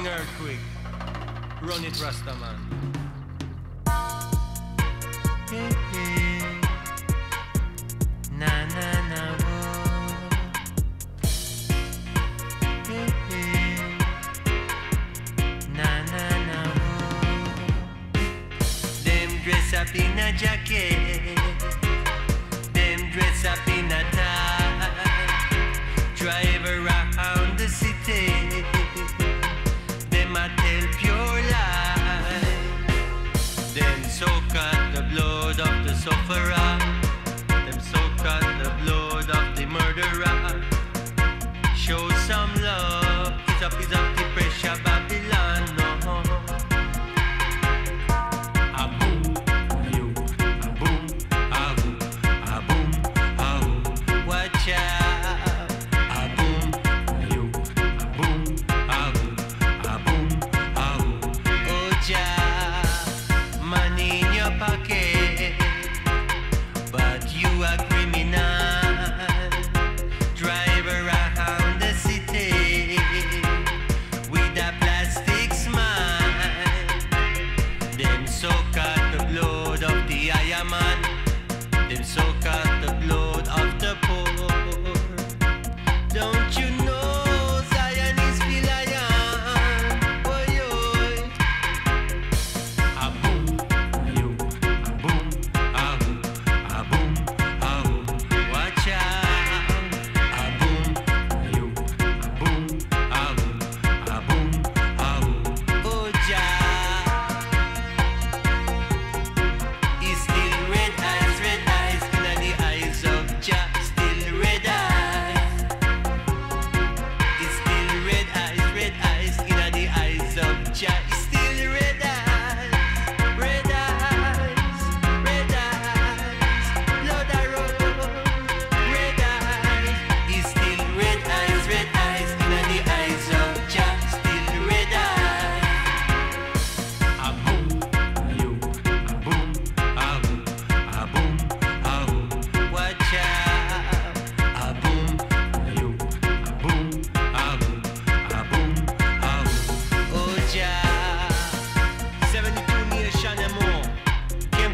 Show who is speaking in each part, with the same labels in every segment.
Speaker 1: fucking earthquake. Run it, Rastaman.
Speaker 2: Hey, hey. Na na na. Hey, hey. Na na na whoa. Dress up in a jacket. the sufferer, ah. them
Speaker 1: so cut.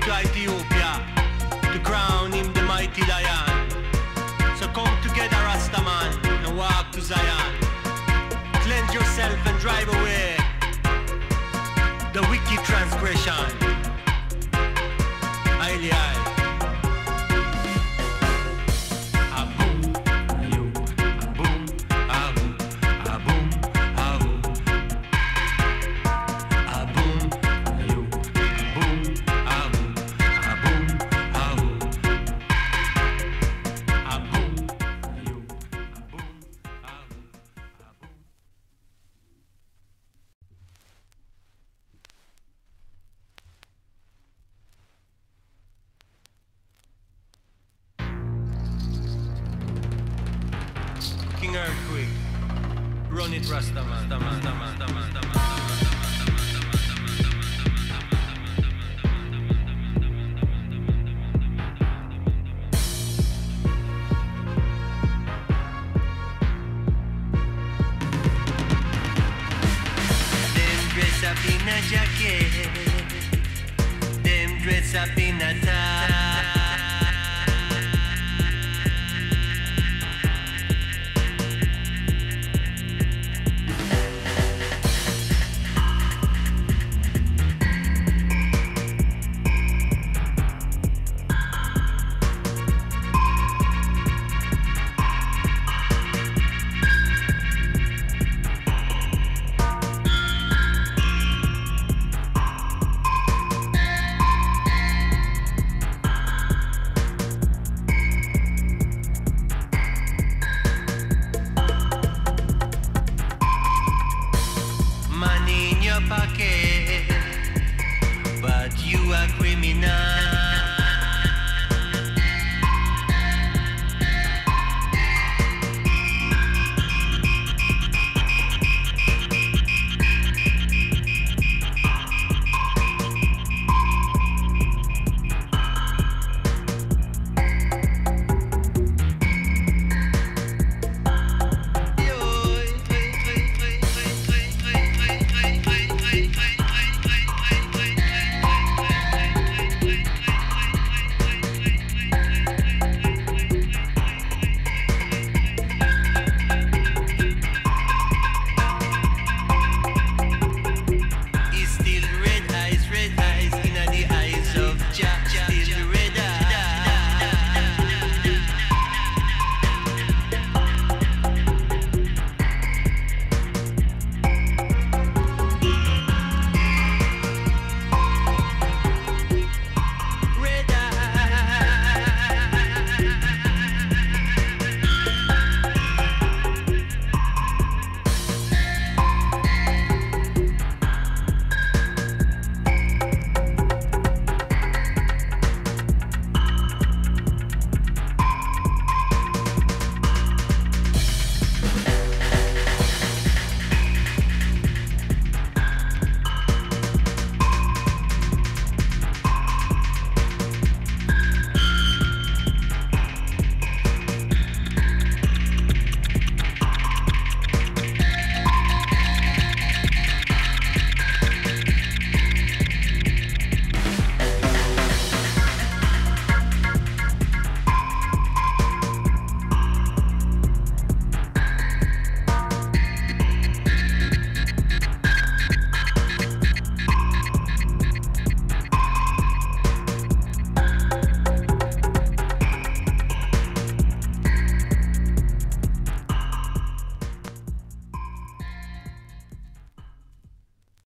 Speaker 1: to Ethiopia to crown him the mighty lion. So come together, Rastaman, and walk to Zion. Cleanse yourself and drive away the wicked transgression. don't need Rastaman. Rastaman, Rastaman, Rastaman, Rastaman.
Speaker 2: Up in a jacket, them dreads up in a tie.